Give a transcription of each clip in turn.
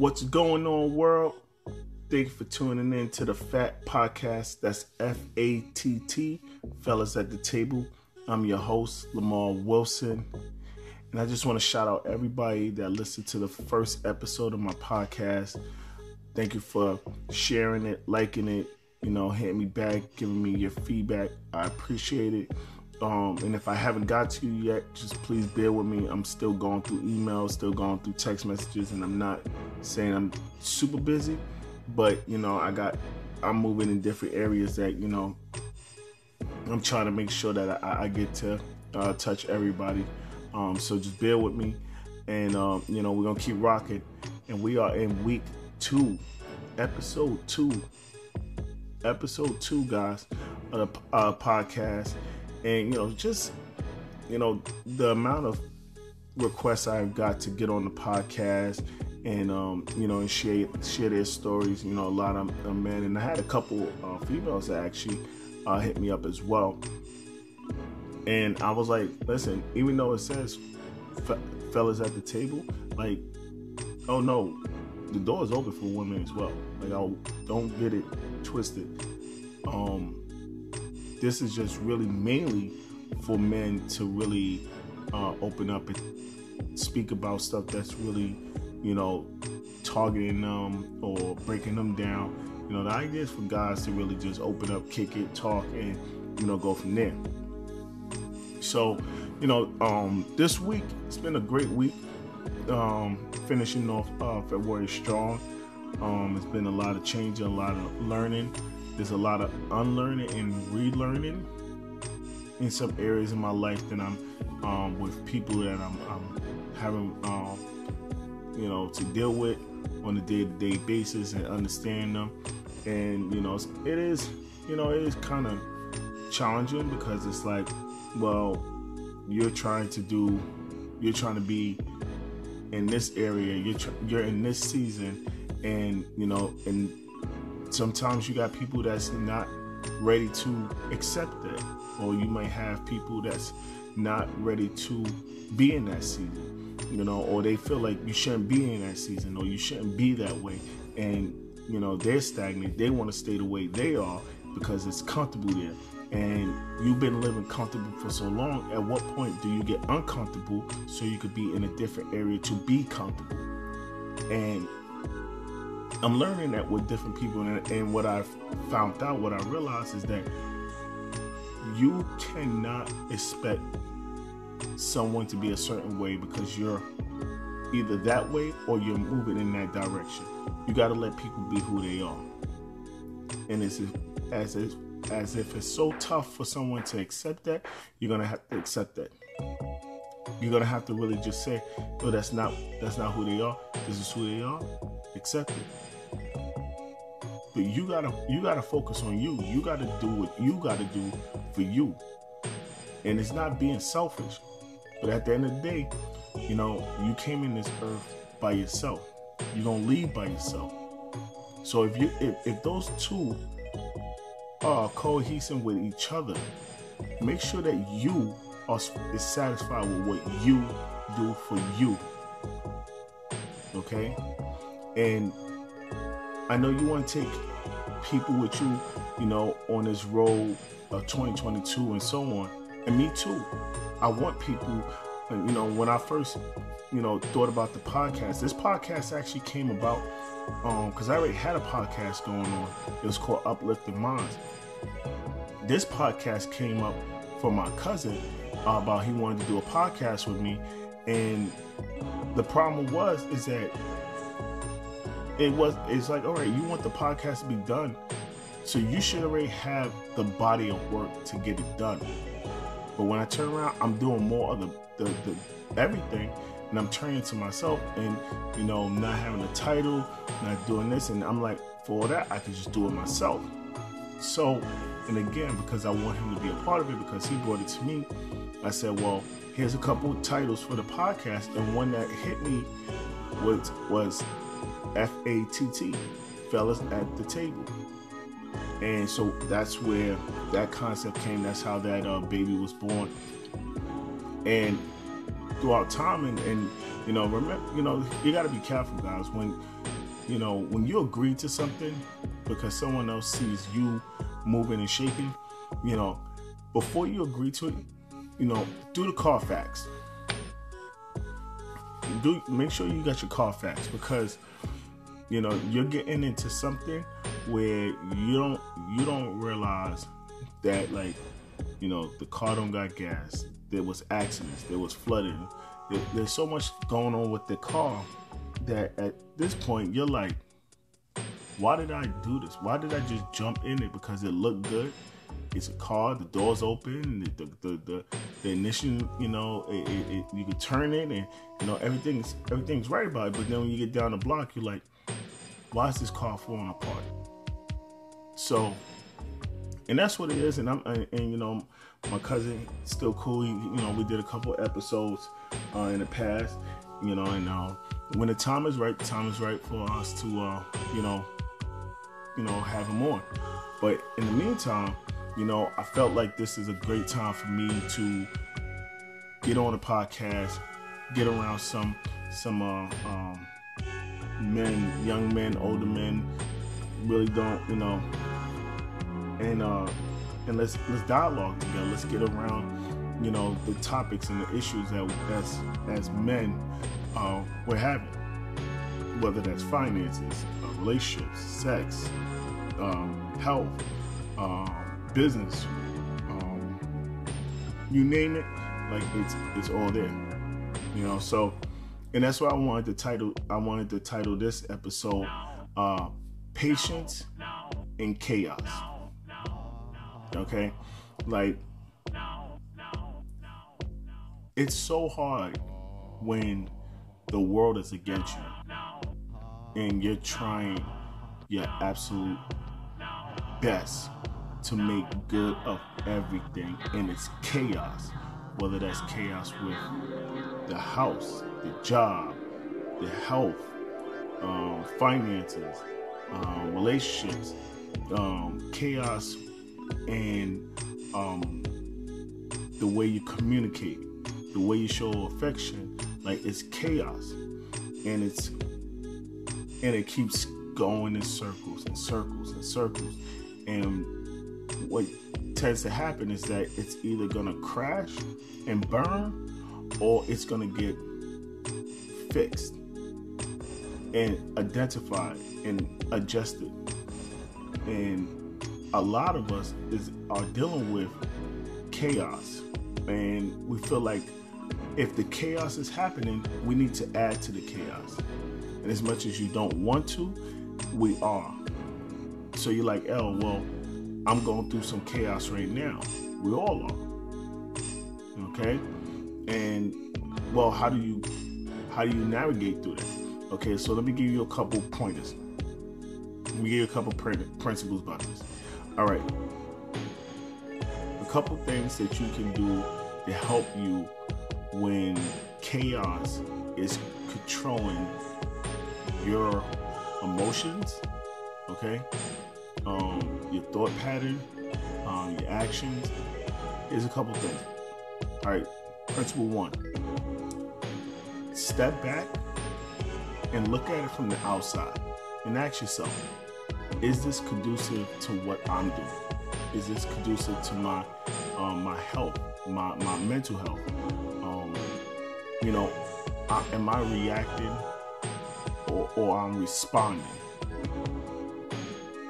What's going on, world? Thank you for tuning in to the FATT Podcast. That's F A T T, fellas at the table. I'm your host, Lemar Wilson. And I just want to shout out everybody that listened to the first episode of my podcast. Thank you for sharing it, liking it, you know, hitting me back, giving me your feedback. I appreciate it. Um, and if I haven't got to you yet, just please bear with me. I'm still going through emails, still going through text messages, and I'm not saying I'm super busy, but you know, I got I'm moving in different areas that you know I'm trying to make sure that I, I get to uh, touch everybody. Um, so just bear with me, and um, you know we're gonna keep rocking. And we are in week two, episode two, episode two, guys, of the uh, podcast and you know just you know the amount of requests I've got to get on the podcast and um, you know and share share their stories. You know, a lot of uh, men, and I had a couple uh, females that actually uh, hit me up as well. And I was like, listen, even though it says fellas at the table, like, oh no, the door is open for women as well. Like, I don't get it twisted. Um, this is just really mainly for men to really uh, open up and speak about stuff that's really, you know, targeting them or breaking them down. You know, the idea is for guys to really just open up, kick it, talk, and you know, go from there. So, you know, um, this week it's been a great week. Um, finishing off uh, February strong. Um, it's been a lot of change, a lot of learning. There's a lot of unlearning and relearning in some areas in my life that I'm um, with people that I'm, I'm having, um, you know, to deal with on a day-to-day basis and understand them. And you know, it is, you know, it is kind of challenging because it's like, well, you're trying to do, you're trying to be in this area, you're tr- you're in this season, and you know, and sometimes you got people that's not ready to accept that or you might have people that's not ready to be in that season you know or they feel like you shouldn't be in that season or you shouldn't be that way. And you know they're stagnant. They want to stay the way they are because it's comfortable there. And you've been living comfortable for so long at what point do you get uncomfortable so you could be in a different area to be comfortable? And I'm learning that with different people, and, and what I've found out, what I realized is that you cannot expect someone to be a certain way because you're either that way or you're moving in that direction. You got to let people be who they are, and it's as if as if it's so tough for someone to accept that. You're gonna have to accept that. You're gonna have to really just say, "No, that's not that's not who they are. This is who they are." Accept it. But you gotta you gotta focus on you. You gotta do what you gotta do for you. And it's not being selfish. But at the end of the day, you know, you came in this earth by yourself. You're gonna leave by yourself. So if you if, if those two are cohesive with each other, make sure that you are is satisfied with what you do for you. Okay? And I know you want to take people with you, you know, on this road of 2022 and so on. And me too. I want people, you know, when I first, you know, thought about the podcast, this podcast actually came about because um, I already had a podcast going on. It was called Uplifting Minds. This podcast came up from my cousin uh, about he wanted to do a podcast with me, and the problem was is that it was it's like all right you want the podcast to be done. So you should already have the body of work to get it done. But when i turn around i'm doing more of the, the, the everything and i'm turning to myself and you know not having a title not doing this and i'm like for that i could just do it myself. So and again because i want him to be a part of it because he brought it to me i said well here's a couple titles for the podcast and one that hit me was was F A T T, fellas at the table. And so that's where that concept came. That's how that uh, baby was born. And throughout time, and, and you know, remember, you know, you got to be careful, guys. When you know when you agree to something because someone else sees you moving and shaking, you know, before you agree to it, you know, do the Carfax. Do make sure you got your Carfax because you know you're getting into something where you don't you don't realize that like you know the car don't got gas there was accidents there was flooding there, there's so much going on with the car that at this point you're like why did i do this? Why did i just jump in it? Because it looked good. It's a car the doors open the the the, the, the ignition you know it, it, it, you can turn it and you know everything's everything's right about it. But then when you get down the block you're like why is this car falling apart? So, and that's what it is. And I'm, and, and you know, my cousin still cool. You know, we did a couple episodes uh, in the past. You know, and uh, when the time is right, the time is right for us to, uh, you know, you know, have him on. But in the meantime, you know, I felt like this is a great time for me to get on a podcast, get around some some uh, um, men, young men, older men, really don't, you know, and uh, and let's let's dialogue together. Let's get around, you know, the topics and the issues that as as men uh, we're having, whether that's finances, uh, relationships, sex, um, health, um, business, um, you name it, like it's it's all there, you know. So and that's why I wanted to title. I wanted to title this episode uh, "Patience in Chaos." Okay, like it's so hard when the world is against you and you're trying your absolute best to make good of everything and it's chaos whether that's chaos with the house the job, the health, um, finances, um, relationships, um, chaos, and um, the way you communicate, the way you show affection. Like it's chaos, and it's and it keeps going in circles and circles and circles. And what tends to happen is that it's either gonna crash and burn, or it's gonna get fixed and identified and adjusted. And a lot of us is are dealing with chaos. And we feel like if the chaos is happening, we need to add to the chaos. And as much as you don't want to, we are. So you're like, oh, well, I'm going through some chaos right now. We all are. Okay? And well, how do you how do you navigate through that? Okay, so let me give you a couple pointers. Me give you a couple principles about this. All right, a couple things that you can do to help you when chaos is controlling your emotions. Okay, um, your thought pattern, um, your actions. Is a couple things. All right, principle one step back and look at it from the outside and ask yourself is this conducive to what i'm doing? Is this conducive to my um, my health my, my mental health? Um, you know I, am i reacting or, or i'm responding?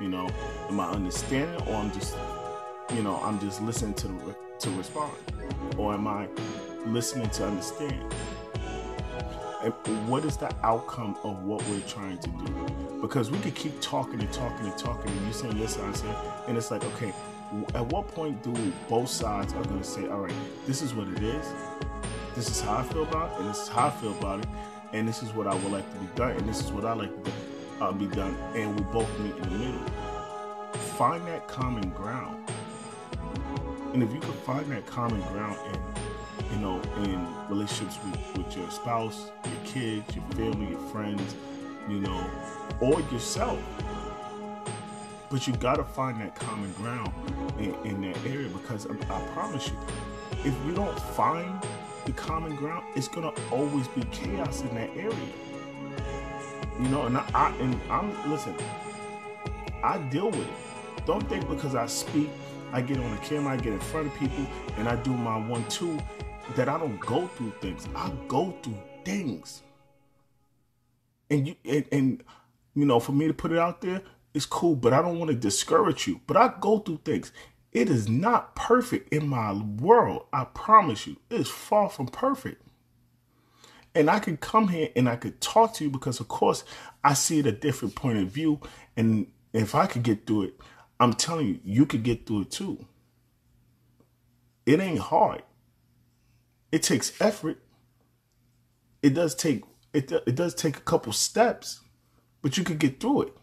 You know am i understanding or i'm just you know i'm just listening to to respond? Or am i listening to understand what is the outcome of what we're trying to do? Because we could keep talking and talking and talking, and you saying yes, I say, and it's like, okay, at what point do both sides are going to say, all right, this is what it is, this is how I feel about it, and this is how I feel about it, and this is what I would like to be done, and this is what I like to uh, be done, and we both meet in the middle. Find that common ground, and if you can find that common ground and you know, in relationships with, with your spouse, your kids, your family, your friends, you know, or yourself. But you got to find that common ground in, in that area because I, I promise you, if you don't find the common ground, it's gonna always be chaos in that area. You know, and I, I and I'm listen. I deal with it. Don't think because I speak, I get on the camera, I get in front of people, and I do my one-two that I don't go through things. I go through things. And you and, and you know, for me to put it out there, it's cool, but I don't want to discourage you. But I go through things. It is not perfect in my world. I promise you. It is far from perfect. And I could come here and I could talk to you because, of course, I see it a different point of view. And if I could get through it, I'm telling you, you could get through it too. It ain't hard. It takes effort. It does take it, it does take a couple steps, but you can get through it.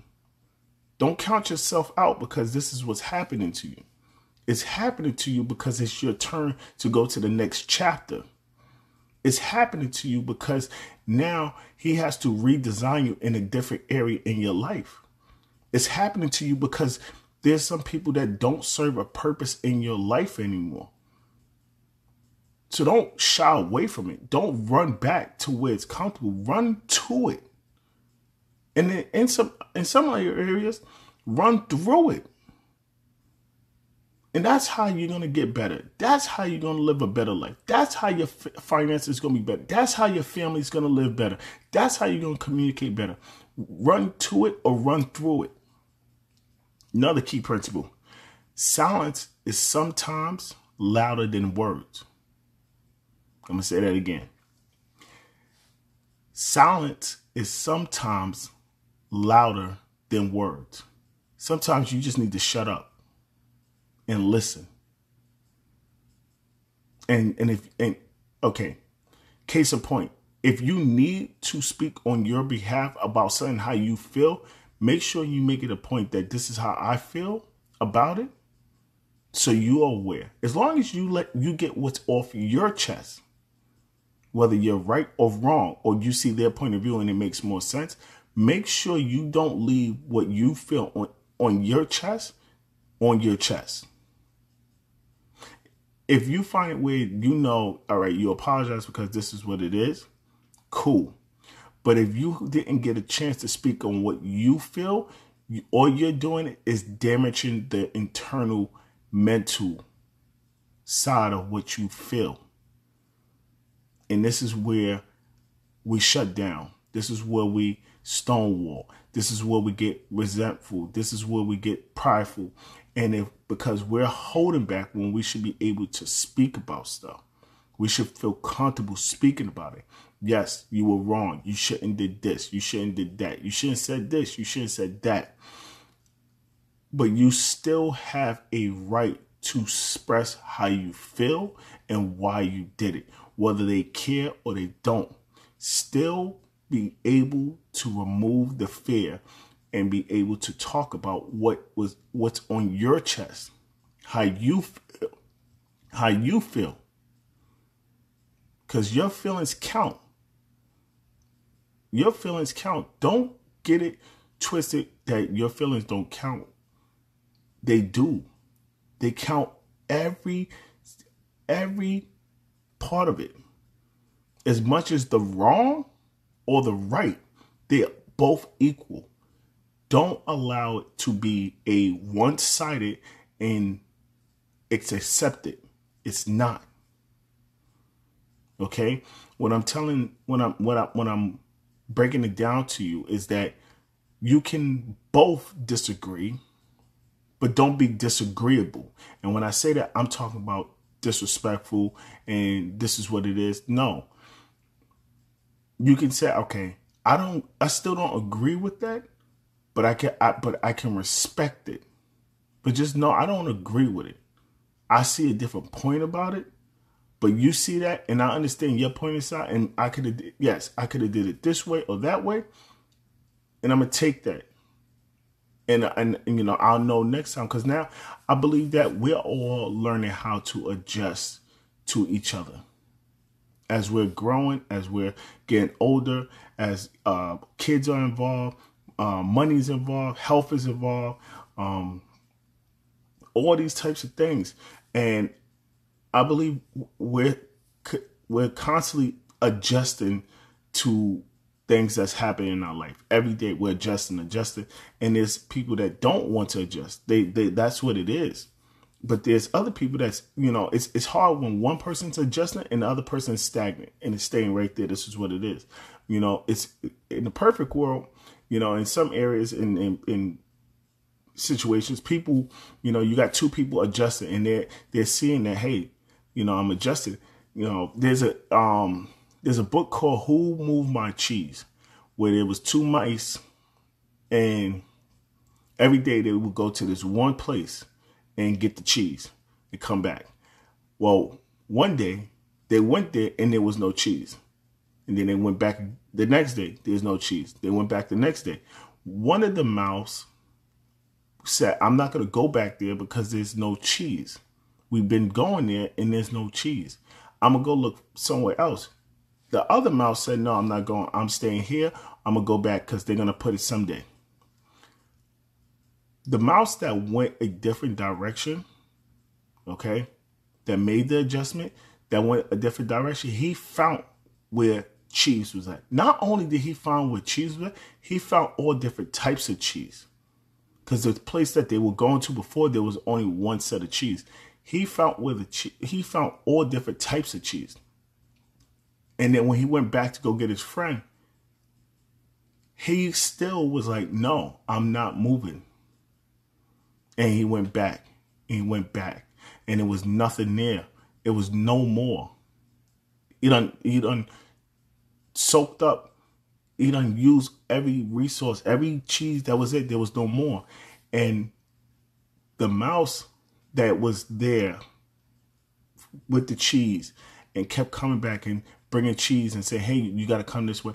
Don't count yourself out because this is what's happening to you. It's happening to you because it's your turn to go to the next chapter. It's happening to you because now he has to redesign you in a different area in your life. It's happening to you because there's some people that don't serve a purpose in your life anymore. So don't shy away from it. Don't run back to where it's comfortable. Run to it. And then in some in some of your areas, run through it. And that's how you're going to get better. That's how you're going to live a better life. That's how your f- finances is going to be better. That's how your family is going to live better. That's how you're going to communicate better. Run to it or run through it. Another key principle silence is sometimes louder than words. I'm going to say that again. Silence is sometimes louder than words. Sometimes you just need to shut up and listen. And and if and okay, case in point, if you need to speak on your behalf about something how you feel, make sure you make it a point that this is how I feel about it. So you are aware. As long as you let you get what's off your chest, whether you're right or wrong, or you see their point of view and it makes more sense, make sure you don't leave what you feel on, on your chest on your chest if you find it weird, you know, all right, you apologize because this is what it is. Cool. But if you didn't get a chance to speak on what you feel, you, all you're doing is damaging the internal mental side of what you feel. And this is where we shut down. This is where we stonewall. This is where we get resentful. This is where we get prideful. And if because we're holding back when we should be able to speak about stuff, we should feel comfortable speaking about it. Yes, you were wrong. You shouldn't did this. You shouldn't did that. You shouldn't said this. You shouldn't said that. But you still have a right to express how you feel and why you did it, whether they care or they don't. Still be able to remove the fear and be able to talk about what was what's on your chest, how you feel, how you feel. Cuz your feelings count. Your feelings count. Don't get it twisted that your feelings don't count. They do. They count every every part of it. As much as the wrong or the right, they're both equal. Don't allow it to be a one sided and it's accepted. It's not. Okay? What I'm telling when I'm what I when I'm breaking it down to you is that you can both disagree, but don't be disagreeable. And when I say that, I'm talking about disrespectful and this is what it is. No. You can say, okay, I don't I still don't agree with that, but I can I, but I can respect it. But just know I don't agree with it. I see a different point about it, but you see that, and I understand your point aside, and I could have yes, I could have did it this way or that way, and I'm gonna take that. And, and, you know I'll know next time because now I believe that we're all learning how to adjust to each other as we're growing, as we're getting older, as uh, kids are involved, uh, money's involved, health is involved, um, all these types of things. And I believe we're we're constantly adjusting to things that's happening in our life. Every day we're adjusting, adjusting, and there's people that don't want to adjust. They, they that's what it is. But there's other people that's you know it's it's hard when one person's adjusting and the other person's stagnant and it's staying right there. This is what it is. You know, it's in the perfect world. You know, in some areas in in, in situations, people, you know, you got two people adjusting and they're they're seeing that hey, you know, I'm adjusted. You know, there's a um there's a book called Who Moved My Cheese, where there was two mice, and every day they would go to this one place and get the cheese and come back. Well, one day they went there and there was no cheese. And then they went back the next day, there's no cheese. They went back the next day. One of the mouse said, I'm not going to go back there because there's no cheese. We've been going there and there's no cheese. I'm going to go look somewhere else. The other mouse said, No, I'm not going. I'm staying here. I'm going to go back because they're going to put it someday. The mouse that went a different direction, okay, that made the adjustment, that went a different direction, he found where cheese was at. Not only did he find where cheese was at, he found all different types of cheese. Because the place that they were going to before, there was only one set of cheese. He found where the che- he found all different types of cheese. And then when he went back to go get his friend, he still was like, no, I'm not moving. And he went back. And he went back. And it was nothing there. It was no more. He done he done soaked up. He done used every resource, every cheese that was it. There was no more. And the mouse that was there with the cheese and kept coming back and bringing cheese and say, hey, you got to come this way.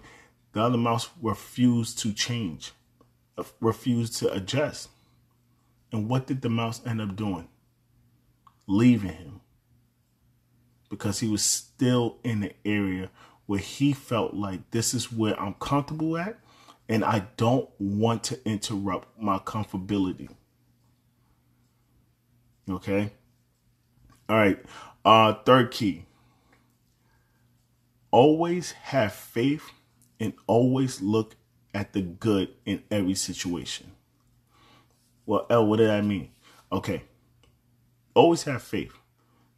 The other mouse refused to change, uh, refused to adjust. And what did the mouse end up doing? Leaving him. Because he was still in the area where he felt like this is where I'm comfortable at and I don't want to interrupt my comfortability. Okay? All right. Uh third key always have faith and always look at the good in every situation. Well, L, what did I mean? Okay. Always have faith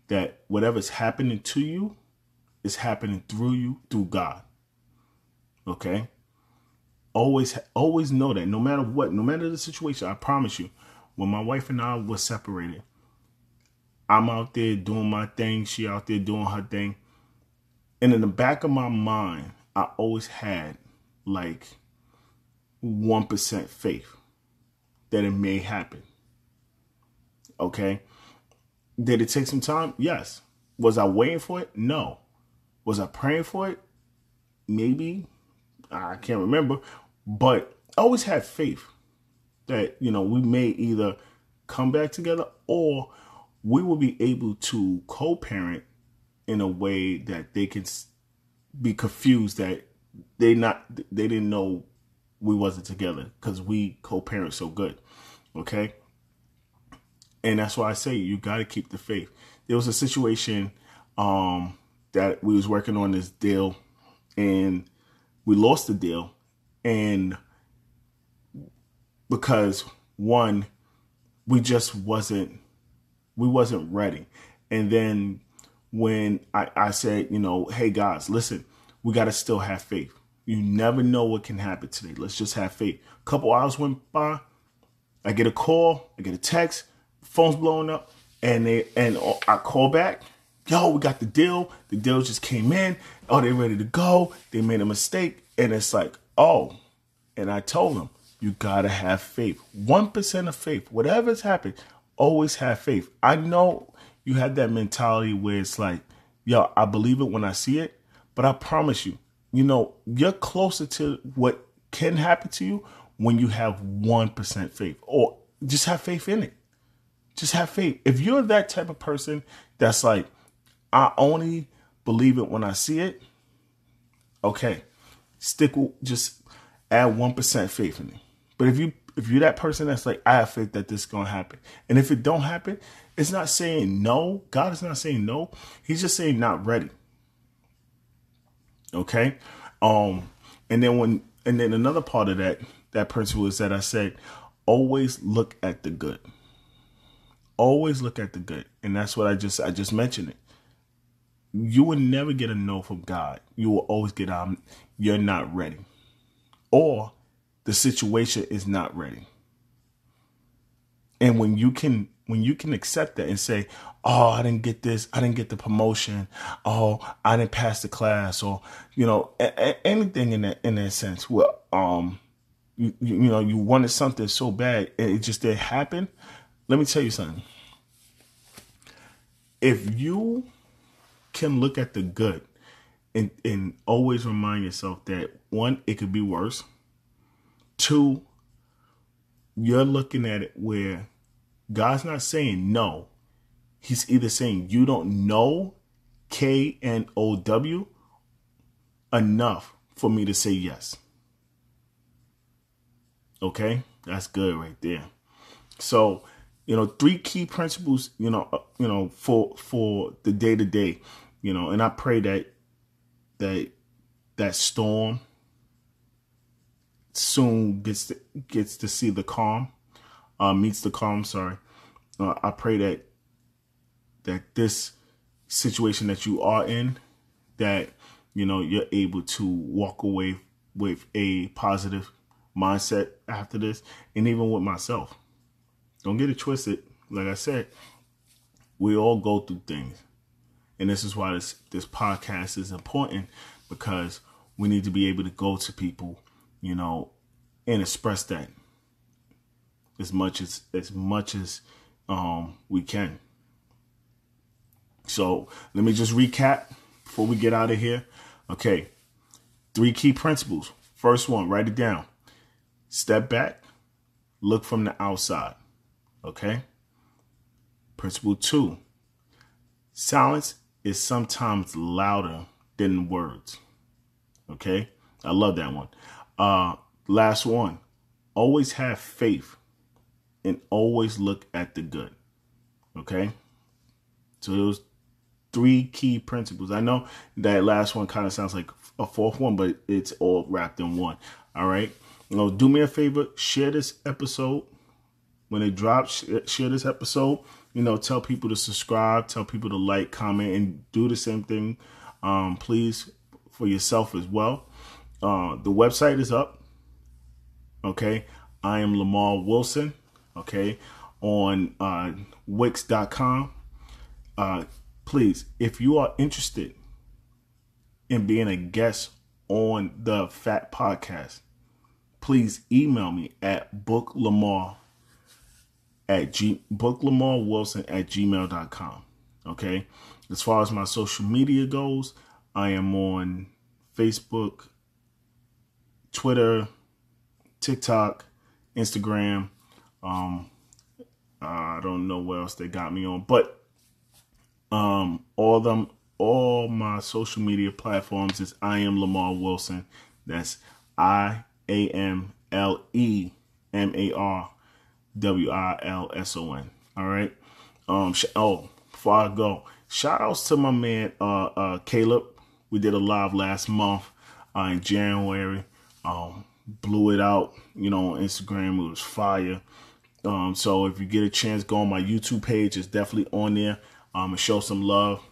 that whatever's happening to you is happening through you, through God. Okay? Always always know that no matter what, no matter the situation, I promise you, when my wife and I were separated, I'm out there doing my thing, she out there doing her thing. And in the back of my mind, I always had like 1% faith that it may happen. Okay. Did it take some time? Yes. Was I waiting for it? No. Was I praying for it? Maybe. I can't remember. But I always had faith that, you know, we may either come back together or we will be able to co parent in a way that they can be confused that they not they didn't know we wasn't together because we co-parent so good okay? And that's why i say you got to keep the faith. There was a situation um that we was working on this deal and we lost the deal and because one we just wasn't we wasn't ready. And then when I, I said, you know, hey guys, listen, we got to still have faith. You never know what can happen today. Let's just have faith. A couple hours went by. I get a call, I get a text, phone's blowing up, and they and I call back. Yo, we got the deal. The deal just came in. Oh, they ready to go. They made a mistake, and it's like, oh. And I told them, you gotta have faith. One percent of faith. Whatever's happened, always have faith. I know you have that mentality where it's like, yo, I believe it when I see it, but I promise you, you know, you're closer to what can happen to you when you have 1% faith or just have faith in it. Just have faith. If you're that type of person that's like, I only believe it when I see it, okay, stick with just add 1% faith in it. But if you if you're that person that's like, I have faith that this is gonna happen. And if it don't happen, it's not saying no. God is not saying no. He's just saying not ready. Okay. Um, and then when and then another part of that that principle is that I said always look at the good. Always look at the good. And that's what I just I just mentioned it. You will never get a no from God. You will always get um you're not ready. Or the situation is not ready. And when you can when you can accept that and say, "Oh, I didn't get this. I didn't get the promotion. Oh, I didn't pass the class," or you know, a- a- anything in that in that sense. Well, um, you, you know, you wanted something so bad and it just didn't happen. Let me tell you something. If you can look at the good and and always remind yourself that one, it could be worse. Two, you're looking at it where God's not saying no. He's either saying you don't know K N O W enough for me to say yes. Okay? That's good right there. So, you know, three key principles, you know, uh, you know, for for the day to day, you know, and I pray that that that storm soon gets to, gets to see the calm, uh, meets the calm. Sorry, uh, I pray that that this situation that you are in, that you know you're able to walk away with a positive mindset after this, and even with myself. Don't get it twisted. Like I said, we all go through things, and this is why this this podcast is important because we need to be able to go to people you know, and express that as much as as much as um, we can. So let me just recap before we get out of here. Okay, three key principles. First one, write it down. Step back, look from the outside. Okay. Principle two, silence is sometimes louder than words. Okay, I love that one. Uh, last one. Always have faith and always look at the good. Okay? So those three key principles. I know that last one kind of sounds like a fourth one, but it's all wrapped in one. All right? You know, do me a favor, share this episode. When it drops, share this episode. You know, tell people to subscribe, tell people to like, comment, and do the same thing, um, please, for yourself as well. Uh, the website is up. Okay. I am Lemar Wilson. Okay. On uh, Wix.com. Uh, please, if you are interested in being a guest on the FATT Podcast, please email me at booklemar at g wilson at gmail.com. Okay. As far as my social media goes, I am on Facebook, Twitter, TikTok, Instagram. Um, I don't know what else they got me on, but um, all them, all my social media platforms is I am Lemar Wilson. That's I A M L E M A R W I L S O N. All right. Um. Oh, before I go, shout outs to my man uh, uh Caleb. We did a live last month uh, in January. Um, blew it out, you know, on Instagram. It was fire. Um, so if you get a chance, go on my YouTube page. It's definitely on there. Um, show some love.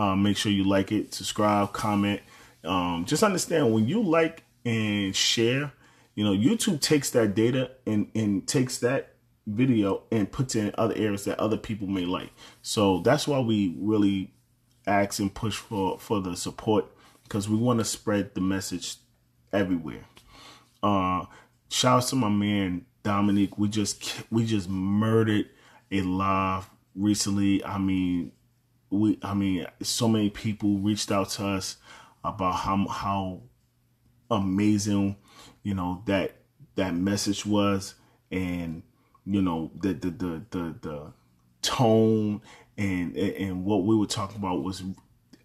Um, make sure you like it, subscribe, comment. Um, just understand when you like and share, you know, YouTube takes that data and, and takes that video and puts it in other areas that other people may like. So that's why we really ask and push for, for the support because we want to spread the message everywhere. Uh, shout out to my man Dominique. We just we just murdered a live recently. I mean, we I mean, so many people reached out to us about how how amazing, you know, that that message was and you know the the the the, the tone and and what we were talking about was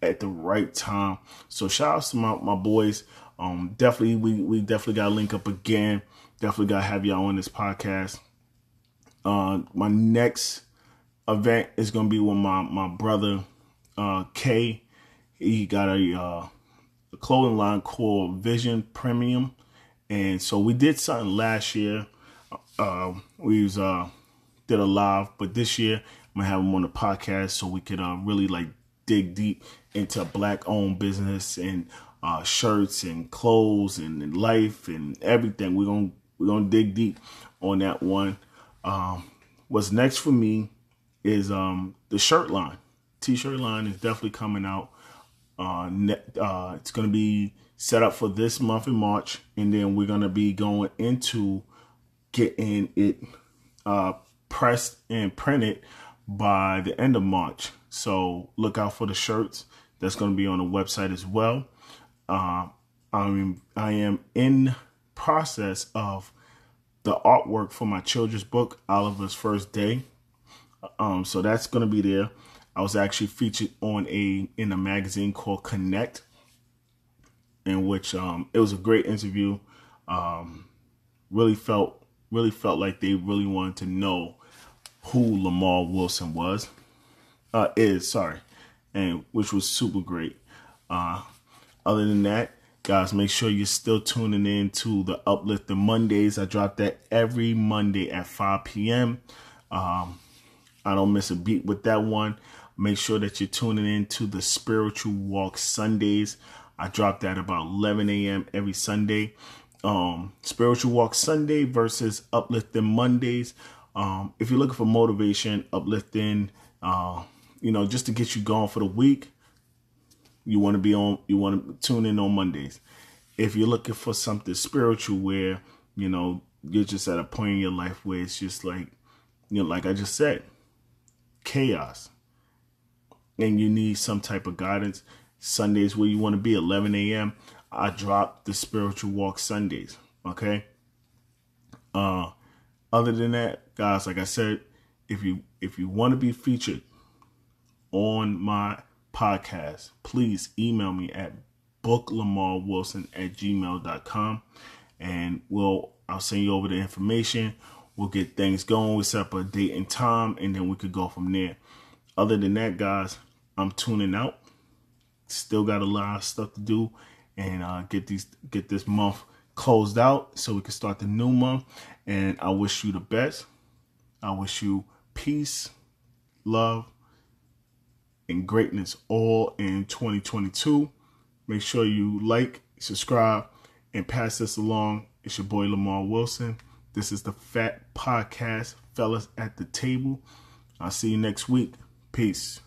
at the right time. So shout out to my, my boys. Um, definitely we we definitely got to link up again. Definitely got to have y'all on this podcast. Uh, my next event is gonna be with my my brother uh K. He got a uh a clothing line called Vision Premium, and so we did something last year. Uh, we was uh, did a live, but this year I'm gonna have them on the podcast so we could uh, really like dig deep into black owned business and uh, shirts and clothes and, and, life and everything. We're gonna we're gonna dig deep on that one. Um, what's next for me is um, the shirt line. T-shirt line is definitely coming out. Uh, uh, it's gonna be set up for this month in March, and then we're gonna be going into getting it uh, pressed and printed by the end of March. So look out for the shirts. That's going to be on the website as well. Uh, I mean, I am in process of the artwork for my children's book, Oliver's First Day. Um, so that's going to be there. I was actually featured on a in a magazine called Connect, in which um, it was a great interview. Um, really felt really felt like they really wanted to know who Lemar Wilson was, uh, is sorry, and which was super great. Uh, other than that, guys, make sure you're still tuning in to the Uplifting Mondays. I drop that every Monday at 5 p.m. Um, I don't miss a beat with that one. Make sure that you're tuning in to the Spiritual Walk Sundays. I drop that about 11 a.m. every Sunday. Um, Spiritual Walk Sunday versus Uplifting Mondays. Um, if you're looking for motivation, uplifting, uh, you know, just to get you going for the week, you want to be on, you want to tune in on Mondays. If you're looking for something spiritual where, you know, you're just at a point in your life where it's just like, you know, like I just said, chaos. And you need some type of guidance. Sundays where you want to be, 11 a.m. I drop the spiritual walk Sundays. Okay. Uh, other than that, guys, like I said, if you if you want to be featured on my podcast, please email me at booklemarwilson at gmail.com and we'll I'll send you over the information. We'll get things going. We set up a date and time and then we could go from there. Other than that, guys, I'm tuning out. Still got a lot of stuff to do and uh, get these get this month closed out so we can start the new month. And I wish you the best. I wish you peace, love, and greatness all in 2022. Make sure you like, subscribe, and pass this along. It's your boy Lemar Wilson. This is the FATT Podcast, fellas at the table. I'll see you next week. Peace.